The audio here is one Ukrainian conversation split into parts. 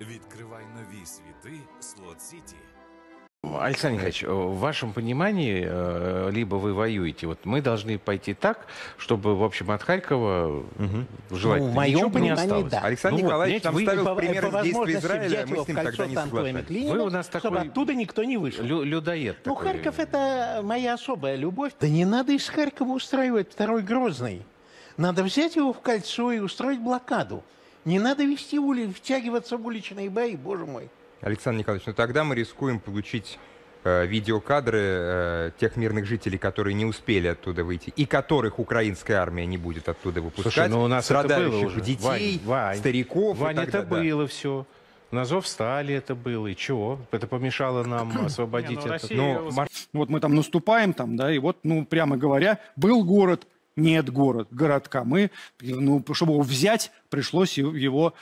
Відкривай нові світи Слот Сіті. Александр Николаевич, в вашем понимании, э, либо вы воюете, вот мы должны пойти так, чтобы, в общем, от Харькова желательно Ну, в моем ничего бы не понимании, осталось. да. Александр Ну вот, Николаевич понимаете, нам вы- ставил по, пример по из действий возможности Израиля, взять мы его с в ним кольцо тогда не танковыми соглашались. клиньями, Вы у нас чтобы такой оттуда никто не вышел. Лю- людоед Ну, такой. Харьков это моя особая любовь. Да не надо из Харькова устраивать второй Грозный. Надо взять его в кольцо и устроить блокаду. Не надо вести ули, втягиваться в уличные бои, боже мой. Александр Николаевич, ну тогда мы рискуем получить э, видеокадры э, тех мирных жителей, которые не успели оттуда выйти, и которых украинская армия не будет оттуда выпускать, Слушай, ну у нас это было страдающих уже. детей, Вань, Вань, стариков Вань, и так это далее. было все. На зов стали это было. И чего? Это помешало нам освободить Не, ну, этот... Россия Ну, Вот мы там наступаем, там, да, и вот, ну, прямо говоря, был город, нет город, городка. Мы, ну, чтобы его взять, пришлось его-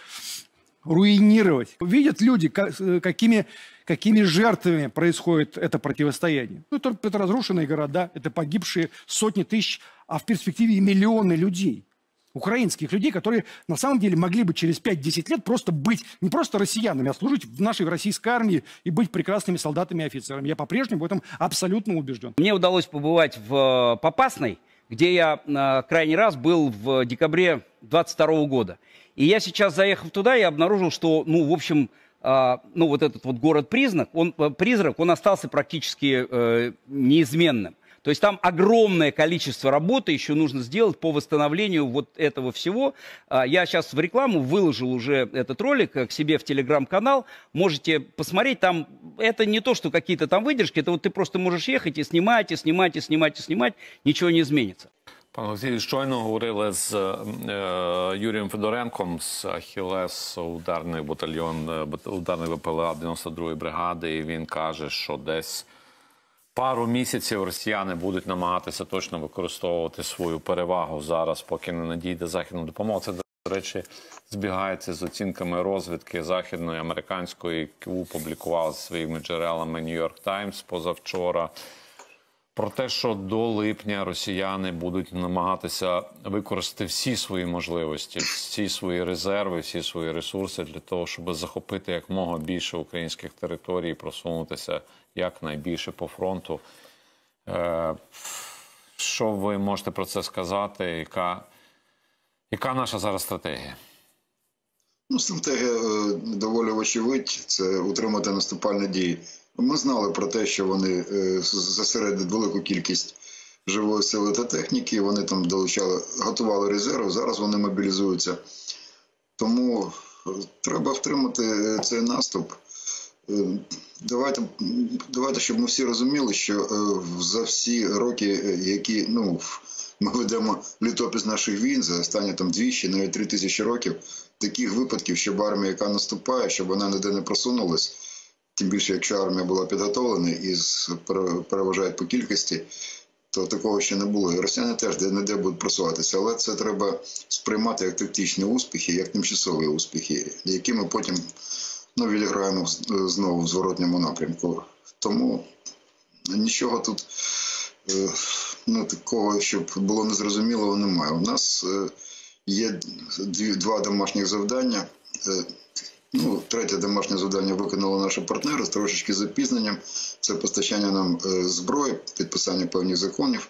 руинировать. Видят люди, э, какими, какими жертвами происходит это противостояние. Ну, это, это разрушенные города, это погибшие сотни тысяч, а в перспективе и миллионы людей. Украинских людей, которые на самом деле могли бы через 5-10 лет просто быть не просто россиянами, а служить в нашей российской армии и быть прекрасными солдатами и офицерами. Я по-прежнему в этом абсолютно убежден. Мне удалось побывать в э, Попасной, где я э, крайний раз был в декабре 22 года. И я сейчас, заехав туда, я обнаружил, что, ну, в общем, э, ну, вот этот вот город-признак, он, э, призрак, он остался практически э, неизменным. То есть там огромное количество работы еще нужно сделать по восстановлению вот этого всего. А, Я сейчас в рекламу выложил уже этот ролик э, к себе в телеграм-канал. Можете посмотреть. Там это не то, что какие-то там выдержки. Это вот ты просто можешь ехать и снимать, и снимать, и снимать, и снимать. Ничего не изменится. Пане Олексію, щойно говорили з е, Юрієм Федоренком з Ахілес, ударний батальйон, е, бат- ударний ВПЛА 92-ї бригади, і він каже, що десь Пару місяців росіяни будуть намагатися точно використовувати свою перевагу зараз, поки не надійде західна допомога. Це, до речі, збігається з оцінками розвідки західної американської, яку публікував своїми джерелами New York Times позавчора. Про те, що до липня росіяни будуть намагатися використати всі свої можливості, всі свої резерви, всі свої ресурси для того, щоб захопити якмога більше українських територій, просунутися якнайбільше по фронту. Е, що ви можете про це сказати? Яка, яка наша зараз стратегія? Ну, стратегія е, доволі очевидь, це утримати наступальні дії. Ми знали про те, що вони е, зосередять велику кількість живої сили та техніки. Вони там долучали, готували резерв. Зараз вони мобілізуються. Тому е, треба втримати е, цей наступ. Давайте, давайте, щоб ми всі розуміли, що за всі роки, які ну, ми ведемо літопис наших війн за останні там двічі, навіть три тисячі років, таких випадків, щоб армія, яка наступає, щоб вона ніде не просунулась, тим більше, якщо армія була підготовлена і з- пере- переважає по кількості, то такого ще не було. І росіяни теж де-не-де будуть просуватися. Але це треба сприймати як тактичні успіхи, як тимчасові успіхи, які ми потім ну, відіграємо знову в зворотньому напрямку. Тому нічого тут е, ну, такого, щоб було незрозумілого, немає. У нас е, є дві, два домашніх завдання. Е, Ну, третє домашнє завдання виконали наші партнери з трошечки запізненням. Це постачання нам е, зброї, підписання певних законів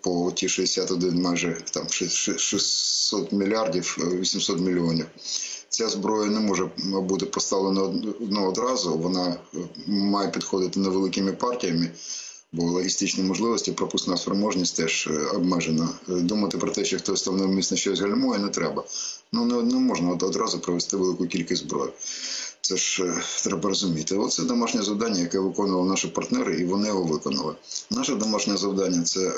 по ті 61 майже там ши- ши- 600 мільярдів, е, 800 мільйонів. Ця зброя не може бути поставлена од- ну, одразу. Вона е, має підходити невеликими партіями, бо логістичні можливості, пропускна спроможність теж е, обмежена. Е, Думати про те, що хтось там навмисно щось гальмує, не треба. Ну не, не можна одразу провести велику кількість зброї. Це ж е, треба розуміти. Оце домашнє завдання, яке виконували наші партнери, і вони його виконали. Наше домашнє завдання це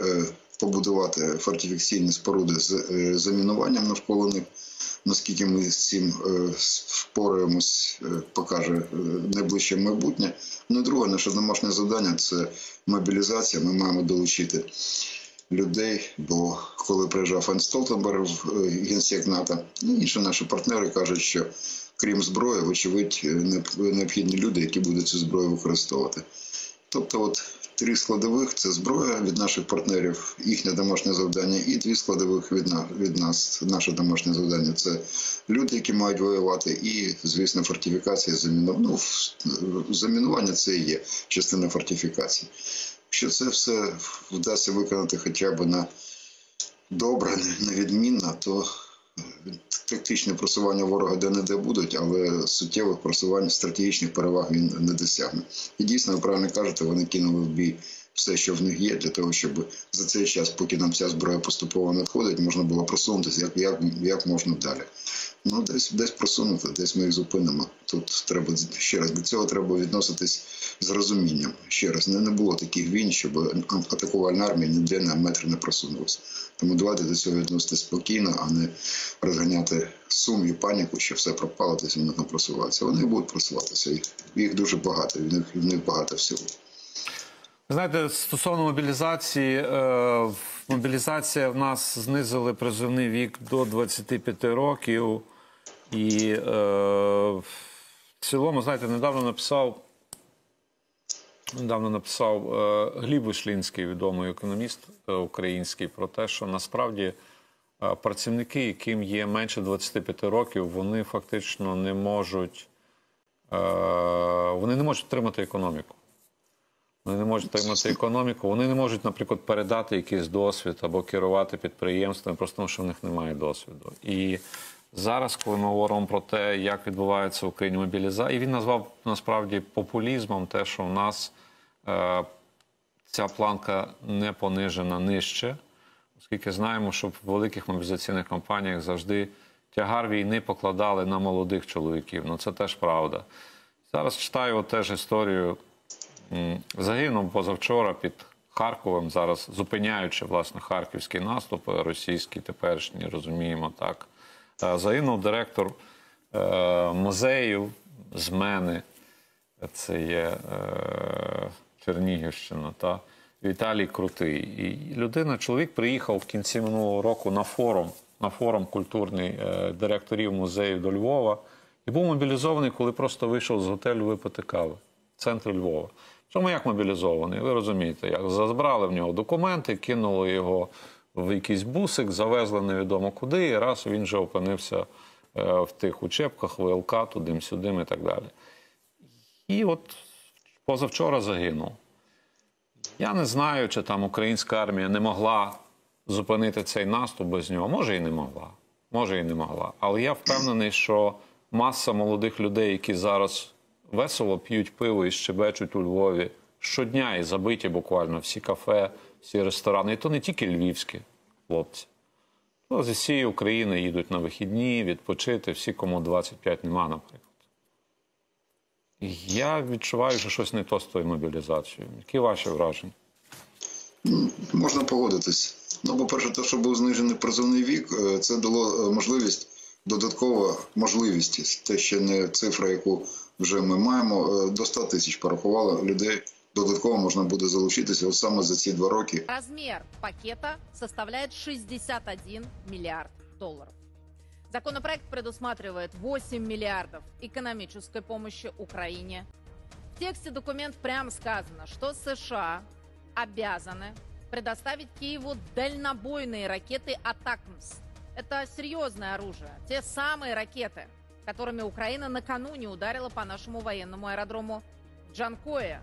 побудувати фортифікаційні споруди з замінуванням навколо них. Наскільки ми з цим е, впораємось, е, покаже е, найближче майбутнє. Ну, і друге, наше домашнє завдання це мобілізація. Ми маємо долучити людей. Бо коли приїжджав Фан Столтенберг, е, генсек НАТО, ну, інші наші партнери кажуть, що крім зброї, вочевидь, необхідні люди, які будуть цю зброю використовувати. Тобто, от Три складових це зброя від наших партнерів, їхнє домашнє завдання, і дві складових від нас, від нас. Наше домашнє завдання це люди, які мають воювати, і, звісно, фортифікація замінування. Ну, замінування це і є частина фортифікації. Якщо це все вдасться виконати хоча б на добре, невідмінно, то тактичне просування ворога де-не-де будуть, але суттєвих просувань стратегічних переваг він не досягне. І дійсно, ви правильно кажете, вони кинули в бій все, що в них є, для того, щоб за цей час, поки нам ця зброя поступово надходить, можна було просунутися як, як, як можна далі. Ну, десь десь просунути, десь ми їх зупинимо. Тут треба ще раз до цього треба відноситись з розумінням. Ще раз не, не було таких війн, щоб атакувальна армія ніде на метр не просунулася. Тому давайте до цього відноситись спокійно, а не розганяти сум і паніку, що все пропало, десь вони там просуваються. Вони будуть просуватися. Їх, їх дуже багато, в них, в них багато всього. Знаєте, стосовно мобілізації, е, мобілізація в нас знизили призовний вік до 25 років. І е, в цілому, знаєте, недавно написав недавно написав е, Гліб Вишлінський, відомий економіст е, український, про те, що насправді працівники, яким є менше 25 років, вони фактично не можуть, вони не можуть отримати економіку. Вони не можуть отримати економіку, вони не можуть, наприклад, передати якийсь досвід або керувати підприємствами, просто тому що в них немає досвіду. І зараз, коли ми говоримо про те, як відбувається в Україні мобілізація, і він назвав насправді популізмом те, що в нас е, ця планка не понижена нижче, оскільки знаємо, що в великих мобілізаційних кампаніях завжди тягар війни покладали на молодих чоловіків. Ну це теж правда. Зараз читаю теж історію. Загинув позавчора під Харковом, зараз зупиняючи власне харківський наступ, російський теперішній, розуміємо так. Загинув директор е, музею з мене, це є е, Чернігівщина, та Віталій Крутий. І людина, чоловік приїхав в кінці минулого року на форум, на форум культурний е, директорів музеїв до Львова і був мобілізований, коли просто вийшов з готелю випити кави в центрі Львова. Чому як мобілізований? Ви розумієте, як забрали в нього документи, кинули його в якийсь бусик, завезли невідомо куди, і раз він вже опинився в тих учебках, ВЛК, тудим-сюдим і так далі. І от позавчора загинув. Я не знаю, чи там українська армія не могла зупинити цей наступ без нього. Може і не могла. Може і не могла. Але я впевнений, що маса молодих людей, які зараз весело п'ють пиво і щебечуть у Львові щодня і забиті буквально всі кафе, всі ресторани. І то не тільки львівські хлопці. То зі всієї України їдуть на вихідні, відпочити, всі, кому 25 нема, наприклад. Я відчуваю, що щось не то з тою мобілізацією. Які ваші враження? Можна погодитись. Ну, по-перше, те, що був знижений призовний вік, це дало можливість, додаткова можливість, те ще не цифра, яку вже ми маємо до 100 тисяч порахували людей. Додатково можна буде залучитися от саме за ці два роки. Размер пакета составляет 61 миллиард долларов. Законопроект предусматривает 8 миллиардов экономической помощи Украине. В тексте документ прямо сказано, что США обязаны предоставить Киеву дальнобойные ракеты «Атакмс». Это серьезное оружие. Те самые ракеты, которыми Украина накануне ударила по нашему военному аэродрому Джанкоя.